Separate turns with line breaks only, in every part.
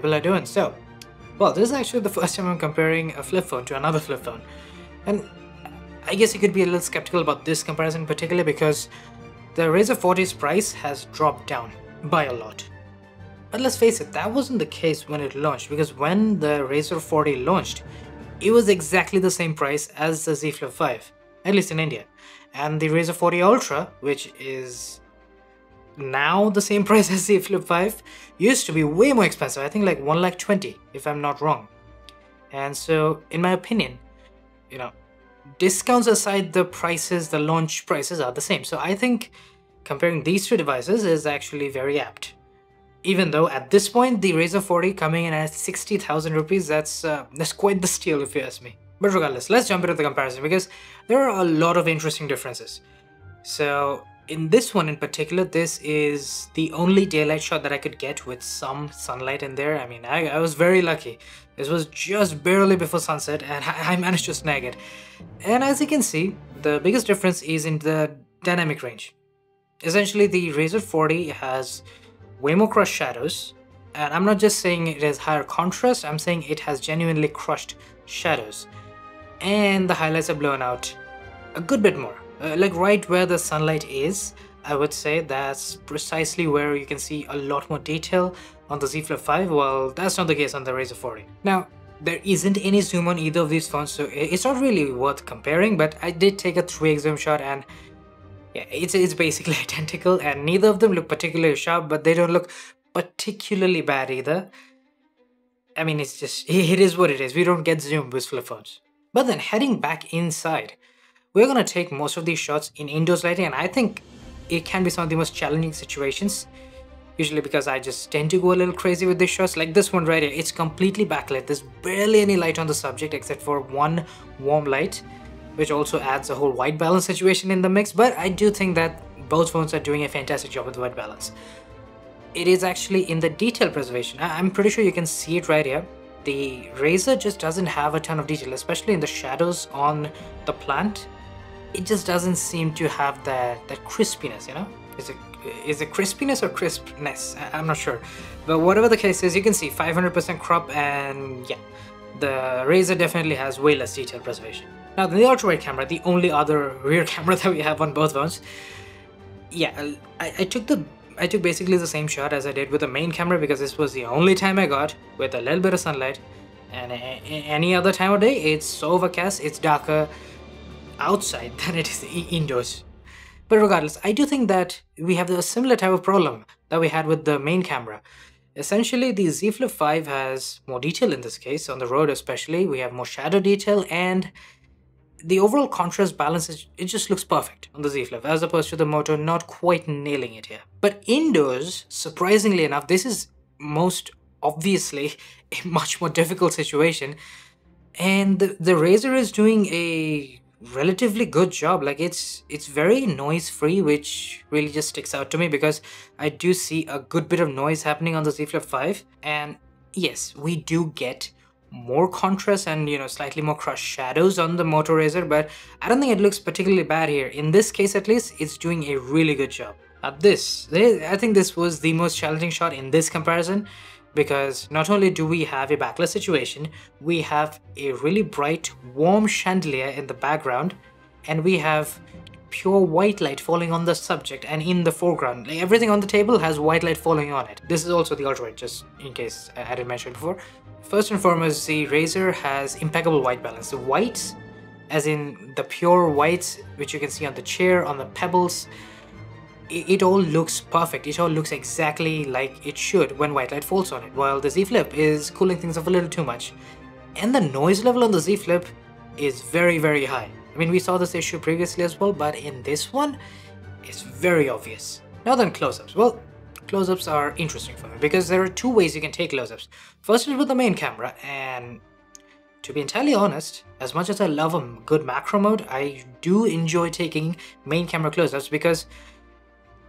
people are doing. So, well, this is actually the first time I'm comparing a flip phone to another flip phone. And I guess you could be a little skeptical about this comparison particularly because the Razr 40's price has dropped down by a lot. But let's face it, that wasn't the case when it launched because when the Razr 40 launched, it was exactly the same price as the Z Flip 5, at least in India. And the Razr 40 Ultra, which is now the same price as the Flip 5, used to be way more expensive. I think like 1 lakh 20 if I'm not wrong. And so, in my opinion, you know, discounts aside, the prices, the launch prices are the same. So I think comparing these two devices is actually very apt. Even though at this point the Razr 40 coming in at 60,000 rupees, that's uh, that's quite the steal if you ask me. But regardless, let's jump into the comparison because there are a lot of interesting differences. So in this one in particular, this is the only daylight shot that I could get with some sunlight in there. I mean, I, I was very lucky. This was just barely before sunset and I, I managed to snag it. And as you can see, the biggest difference is in the dynamic range. Essentially, the Razr 40 has way more crushed shadows. And I'm not just saying it has higher contrast, I'm saying it has genuinely crushed shadows. And the highlights are blown out a good bit more. Uh, like right where the sunlight is, I would say that's precisely where you can see a lot more detail on the Z Flip 5, well that's not the case on the Razr 40. Now, there isn't any zoom on either of these phones so it's not really worth comparing but I did take a 3x zoom shot and yeah, it's, it's basically identical and neither of them look particularly sharp, but they don't look particularly bad either. I mean, it's just, it is what it is. We don't get zoom with flip phones. But then heading back inside, we're gonna take most of these shots in indoors lighting and I think it can be some of the most challenging situations. Usually because I just tend to go a little crazy with these shots. Like this one right here, it's completely backlit. There's barely any light on the subject except for one warm light which also adds a whole white balance situation in the mix, but I do think that both phones are doing a fantastic job with white balance. It is actually in the detail preservation. I'm pretty sure you can see it right here. The Razr just doesn't have a ton of detail, especially in the shadows on the plant. It just doesn't seem to have that, that crispiness, you know? Is it, is it crispiness or crispness? I'm not sure. But whatever the case is, you can see 500% crop and yeah, the Razr definitely has way less detail preservation. Now the ultra-wide camera, the only other rear camera that we have on both phones, yeah, I, I took the I took basically the same shot as I did with the main camera because this was the only time I got with a little bit of sunlight and any other time of day it's overcast, it's darker outside than it is indoors. But regardless, I do think that we have a similar type of problem that we had with the main camera. Essentially, the Z Flip 5 has more detail in this case, on the road especially, we have more shadow detail and the overall contrast balance is, it just looks perfect on the Z Flip as opposed to the Moto not quite nailing it here. But indoors, surprisingly enough, this is most obviously a much more difficult situation and the, the Razr is doing a relatively good job like it's it's very noise free which really just sticks out to me because I do see a good bit of noise happening on the Z Flip 5 and yes we do get more contrast and you know slightly more crushed shadows on the Moto Razr but I don't think it looks particularly bad here. In this case at least it's doing a really good job. At this, I think this was the most challenging shot in this comparison because not only do we have a backlit situation, we have a really bright warm chandelier in the background and we have pure white light falling on the subject and in the foreground. Like everything on the table has white light falling on it. This is also the ultra just in case I didn't mention before. First and foremost, the Razr has impeccable white balance. The whites, as in the pure whites, which you can see on the chair, on the pebbles, it, all looks perfect. It all looks exactly like it should when white light falls on it, while the Z Flip is cooling things off a little too much. And the noise level on the Z Flip is very, very high. I mean, we saw this issue previously as well, but in this one, it's very obvious. Now then, close-ups. Well, close-ups are interesting for me because there are two ways you can take close-ups. First is with the main camera, and to be entirely honest, as much as I love a good macro mode, I do enjoy taking main camera close-ups because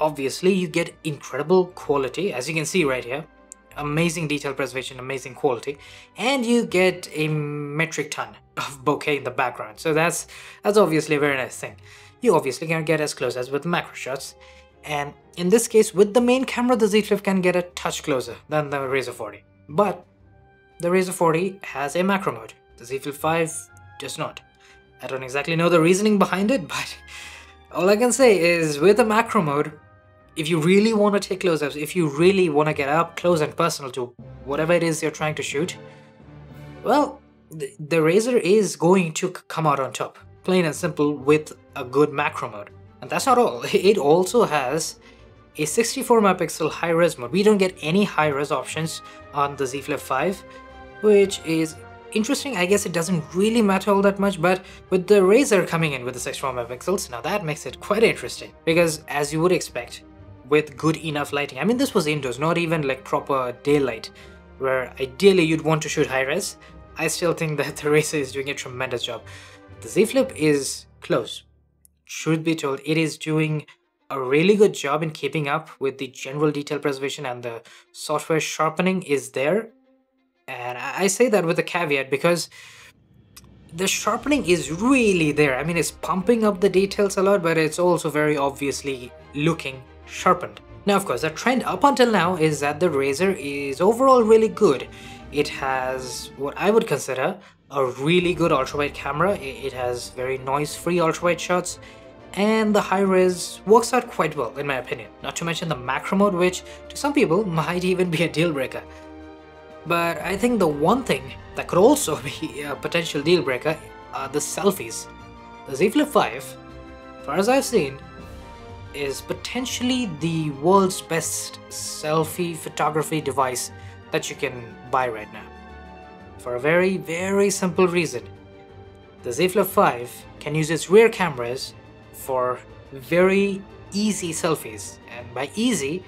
obviously you get incredible quality, as you can see right here, amazing detail preservation, amazing quality, and you get a metric ton of bokeh in the background. So that's that's obviously a very nice thing. You obviously can't get as close as with macro shots, and in this case, with the main camera, the Z Flip can get a touch closer than the Razr 40. But the Razr 40 has a macro mode. The Z Flip 5 does not. I don't exactly know the reasoning behind it, but all I can say is with the macro mode, if you really want to take close-ups, if you really want to get up close and personal to whatever it is you're trying to shoot, well, the, the Razr is going to come out on top, plain and simple, with a good macro mode. And that's not all, it also has a 64 megapixel high res mode. We don't get any high res options on the Z Flip 5, which is interesting. I guess it doesn't really matter all that much, but with the Razr coming in with the 64 megapixels, now that makes it quite interesting. Because as you would expect, with good enough lighting, I mean this was indoors, not even like proper daylight, where ideally you'd want to shoot high res, I still think that the Razr is doing a tremendous job. The Z Flip is close. Truth be told, it is doing a really good job in keeping up with the general detail preservation and the software sharpening is there. And I say that with a caveat because the sharpening is really there. I mean, it's pumping up the details a lot, but it's also very obviously looking sharpened. Now, of course, the trend up until now is that the Razr is overall really good. It has what I would consider a really good ultrawide camera. It has very noise-free ultrawide shots and the high res works out quite well in my opinion, not to mention the macro mode which to some people might even be a deal breaker. But I think the one thing that could also be a potential deal breaker are the selfies. The Z Flip 5, as far as I've seen, is potentially the world's best selfie photography device that you can buy right now. For a very, very simple reason. The Z Flip 5 can use its rear cameras for very easy selfies. And by easy,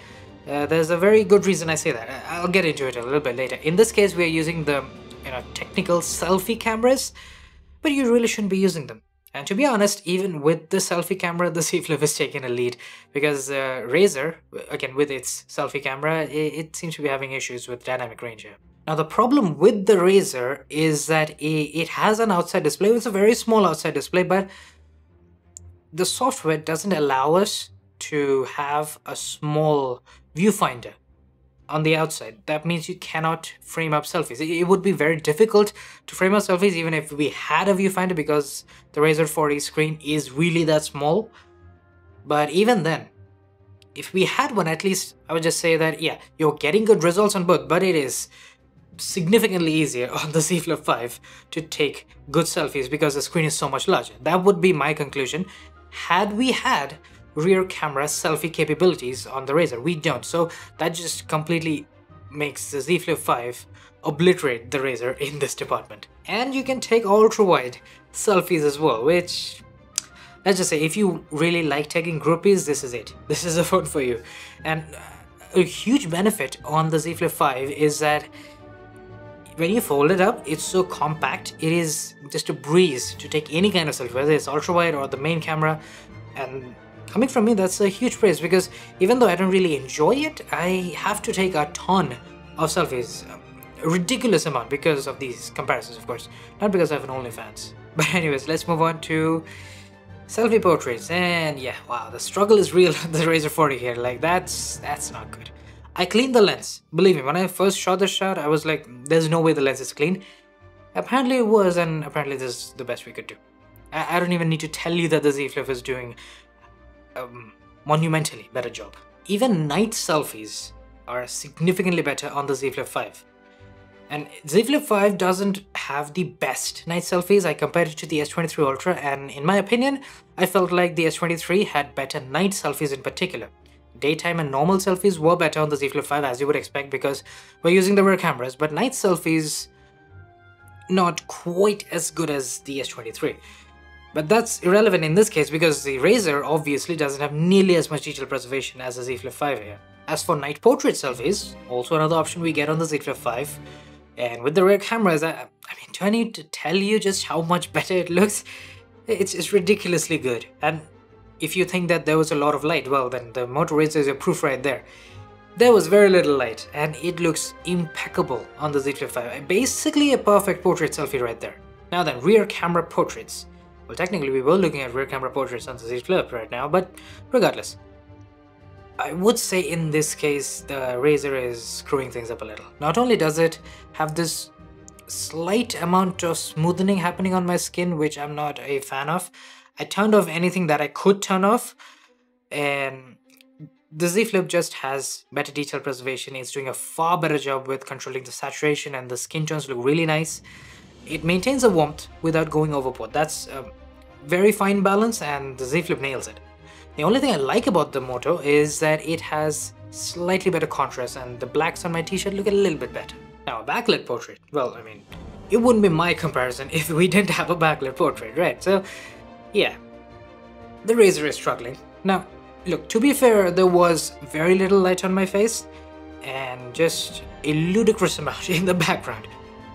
uh, there's a very good reason I say that. I'll get into it a little bit later. In this case, we're using the you know technical selfie cameras, but you really shouldn't be using them. And to be honest, even with the selfie camera, the Z-Flip is taking a lead because uh, Razr, again with its selfie camera, it, it, seems to be having issues with dynamic range here. Now the problem with the Razr is that it has an outside display. It's a very small outside display, but the software doesn't allow us to have a small viewfinder on the outside. That means you cannot frame up selfies. It would be very difficult to frame up selfies even if we had a viewfinder because the Razr 40 screen is really that small. But even then, if we had one, at least I would just say that, yeah, you're getting good results on both, but it is significantly easier on the Z Flip 5 to take good selfies because the screen is so much larger. That would be my conclusion had we had rear camera selfie capabilities on the Razr. We don't, so that just completely makes the Z Flip 5 obliterate the Razr in this department. And you can take ultra-wide selfies as well, which let's just say if you really like taking groupies, this is it. This is a phone for you. And a huge benefit on the Z Flip 5 is that when you fold it up, it's so compact, it is just a breeze to take any kind of selfie, whether it's ultra wide or the main camera. And coming from me, that's a huge praise because even though I don't really enjoy it, I have to take a ton of selfies. A ridiculous amount because of these comparisons, of course. Not because I have an OnlyFans. But anyways, let's move on to selfie portraits. And yeah, wow, the struggle is real the Razr 40 here. Like, that's that's not good. I cleaned the lens. Believe me, when I first shot the shot, I was like, there's no way the lens is clean. Apparently it was, and apparently this is the best we could do. I, I don't even need to tell you that the Z Flip is doing um, monumentally better job. Even night selfies are significantly better on the Z Flip 5. And Z Flip 5 doesn't have the best night selfies. I compared it to the S23 Ultra and in my opinion, I felt like the S23 had better night selfies in particular daytime and normal selfies were better on the Z Flip 5 as you would expect because we're using the rear cameras, but night selfies not quite as good as the S23. But that's irrelevant in this case because the Razr obviously doesn't have nearly as much detail preservation as the Z Flip 5 here. As for night portrait selfies, also another option we get on the Z Flip 5, and with the rear cameras, I, I mean, do I need to tell you just how much better it looks? It's, it's ridiculously good, and if you think that there was a lot of light, well then the Moto Razr is a proof right there. There was very little light and it looks impeccable on the Z Flip 5. Basically a perfect portrait selfie right there. Now then, rear camera portraits. Well technically we were looking at rear camera portraits on the Z Flip right now, but regardless. I would say in this case the Razr is screwing things up a little. Not only does it have this slight amount of smoothing happening on my skin, which I'm not a fan of, I turned off anything that I could turn off, and the Z Flip just has better detail preservation. It's doing a far better job with controlling the saturation, and the skin tones look really nice. It maintains a warmth without going overboard. That's a very fine balance, and the Z Flip nails it. The only thing I like about the Moto is that it has slightly better contrast, and the blacks on my t-shirt look a little bit better. Now, a backlit portrait, well, I mean, it wouldn't be my comparison if we didn't have a backlit portrait, right? So, yeah, the Razr is struggling. Now, look, to be fair, there was very little light on my face and just a ludicrous amount in the background.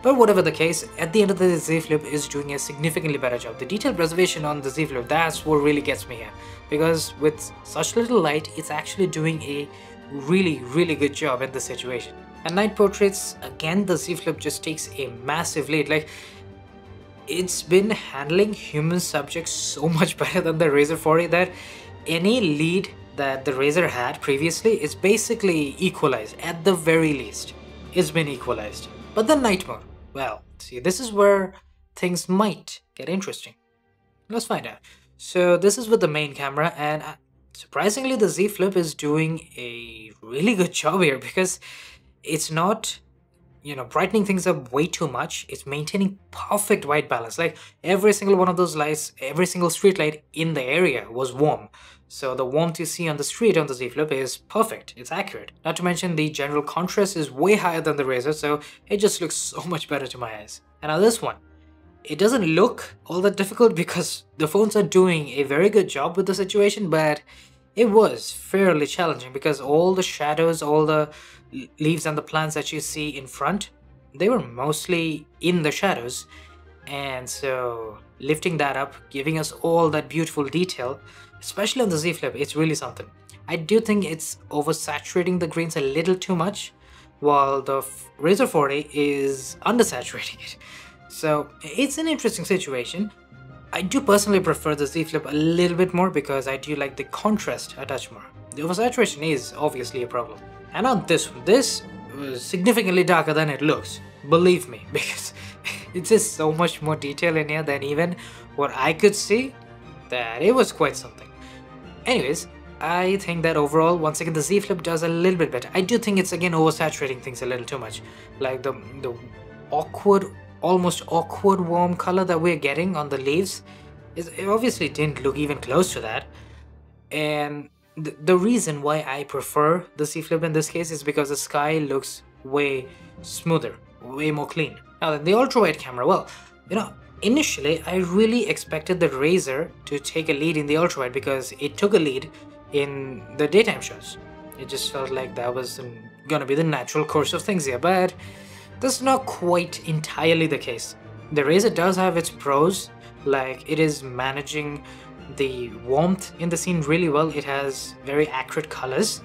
But whatever the case, at the end of the day, Z Flip is doing a significantly better job. The detail preservation on the Z Flip, that's what really gets me here. Because with such little light, it's actually doing a really, really good job in this situation. And night portraits, again, the Z Flip just takes a massive lead. Like, it's been handling human subjects so much better than the Razr 40 that any lead that the Razr had previously is basically equalized at the very least. It's been equalized. But the night mode, well, see, this is where things might get interesting. Let's find out. So this is with the main camera and uh, surprisingly the Z Flip is doing a really good job here because it's not you know brightening things up way too much it's maintaining perfect white balance like every single one of those lights every single street light in the area was warm so the warmth you see on the street on the Z Flip is perfect. It's accurate. Not to mention the general contrast is way higher than the Razr so it just looks so much better to my eyes. And now this one. It doesn't look all that difficult because the phones are doing a very good job with the situation but it was fairly challenging because all the shadows all the leaves and the plants that you see in front, they were mostly in the shadows. And so lifting that up, giving us all that beautiful detail, especially on the Z Flip, it's really something. I do think it's oversaturating the greens a little too much, while the Razr 40 is undersaturating it. So it's an interesting situation. I do personally prefer the Z Flip a little bit more because I do like the contrast a touch more. The oversaturation is obviously a problem. And on this one, this was significantly darker than it looks. Believe me, because it's just so much more detail in here than even what I could see that it was quite something. Anyways, I think that overall, once again, the Z Flip does a little bit better. I do think it's again oversaturating things a little too much. Like the, the awkward, almost awkward warm color that we're getting on the leaves, is, it obviously didn't look even close to that. And the, reason why I prefer the Z Flip in this case is because the sky looks way smoother, way more clean. Now then, the ultra wide camera, well, you know, initially I really expected the Razr to take a lead in the ultrawide because it took a lead in the daytime shows. It just felt like that was um, gonna be the natural course of things here, but that's not quite entirely the case. The Razr does have its pros, like it is managing the warmth in the scene really well. It has very accurate colors.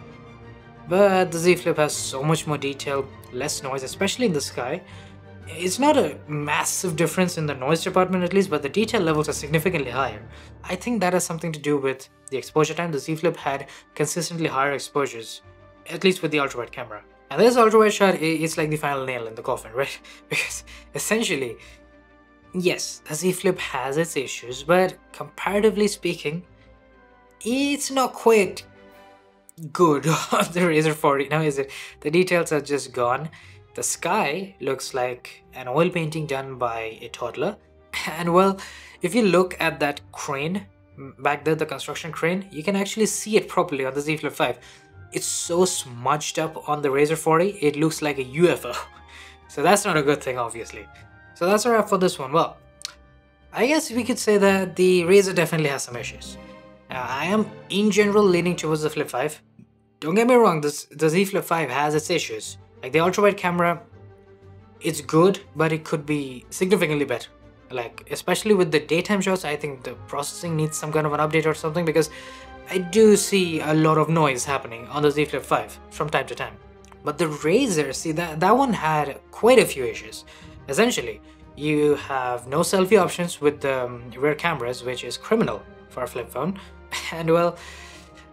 But the Z Flip has so much more detail, less noise, especially in the sky. It's not a massive difference in the noise department at least, but the detail levels are significantly higher. I think that has something to do with the exposure time. The Z Flip had consistently higher exposures, at least with the ultrawide camera. And this ultrawide shot, it's like the final nail in the coffin, right? Because essentially, yes, the Z Flip has its issues, but comparatively speaking, it's not quite good on the Razr 40 now, is it? The details are just gone. The sky looks like an oil painting done by a toddler. And well, if you look at that crane back there, the construction crane, you can actually see it properly on the Z Flip 5. It's so smudged up on the Razr 40, it looks like a UFO. So that's not a good thing, obviously. So that's a wrap for this one. Well, I guess we could say that the Razr definitely has some issues. Now, I am in general leaning towards the Flip 5. Don't get me wrong, this, the Z Flip 5 has its issues. Like the ultra wide camera, it's good, but it could be significantly better. Like, especially with the daytime shots, I think the processing needs some kind of an update or something because I do see a lot of noise happening on the Z Flip 5 from time to time. But the Razr, see, that, that one had quite a few issues. Essentially, you have no selfie options with the um, rear cameras, which is criminal for a flip phone. And well,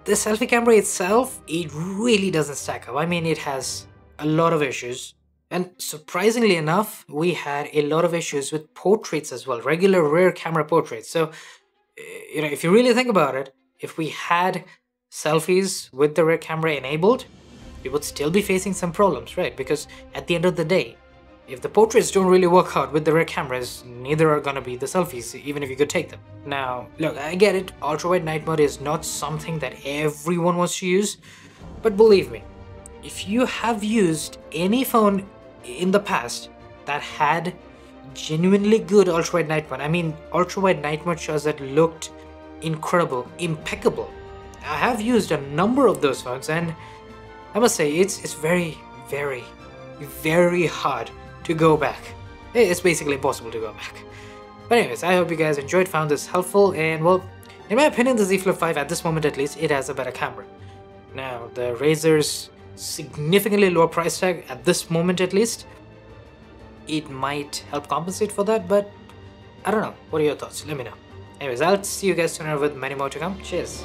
the selfie camera itself, it really doesn't stack up. I mean, it has a lot of issues. And surprisingly enough, we had a lot of issues with portraits as well, regular rear camera portraits. So, eh, you know, if you really think about it, if we had selfies with the rear camera enabled, we would still be facing some problems, right? Because at the end of the day, if the portraits don't really work out with the rear cameras, neither are gonna be the selfies, even if you could take them. Now, look, I get it, ultra-wide night mode is not something that everyone wants to use, but believe me, if you have used any phone in the past that had genuinely good ultra-wide night mode, I mean ultra-wide night mode shots that looked incredible, impeccable. I have used a number of those phones and I must say it's it's very, very, very hard to go back. It's basically impossible to go back. But anyways, I hope you guys enjoyed, found this helpful, and well, in my opinion, the Z Flip 5 at this moment at least, it has a better camera. Now, the Razr's significantly lower price tag at this moment at least, it might help compensate for that, but I don't know. What are your thoughts? Let me know. Anyways, I'll see you guys sooner with many more to come. Cheers.